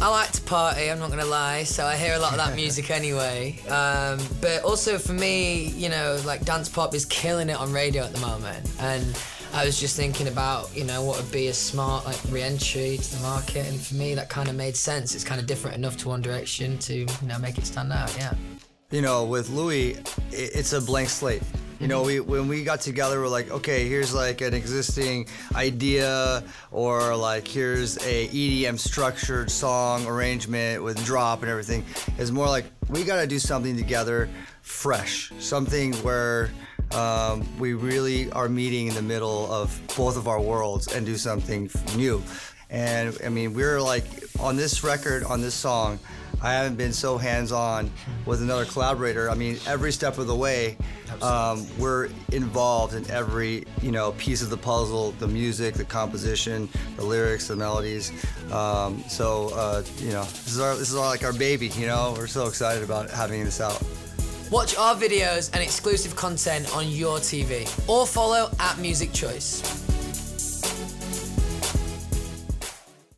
I like to party, I'm not gonna lie, so I hear a lot of that music anyway. Um, but also for me, you know, like dance pop is killing it on radio at the moment. And I was just thinking about, you know, what would be a smart like re-entry to the market, and for me that kind of made sense. It's kind of different enough to One Direction to, you know, make it stand out. Yeah. You know, with Louis, it's a blank slate. You know, we when we got together, we're like, okay, here's like an existing idea, or like here's a EDM structured song arrangement with drop and everything. It's more like we got to do something together, fresh, something where um, we really are meeting in the middle of both of our worlds and do something new. And I mean, we're like on this record, on this song, I haven't been so hands on with another collaborator. I mean, every step of the way, um, we're involved in every you know piece of the puzzle, the music, the composition, the lyrics, the melodies. Um, so uh, you know, this is our this is all like our baby. You know, we're so excited about having this out. Watch our videos and exclusive content on your TV or follow at Music Choice.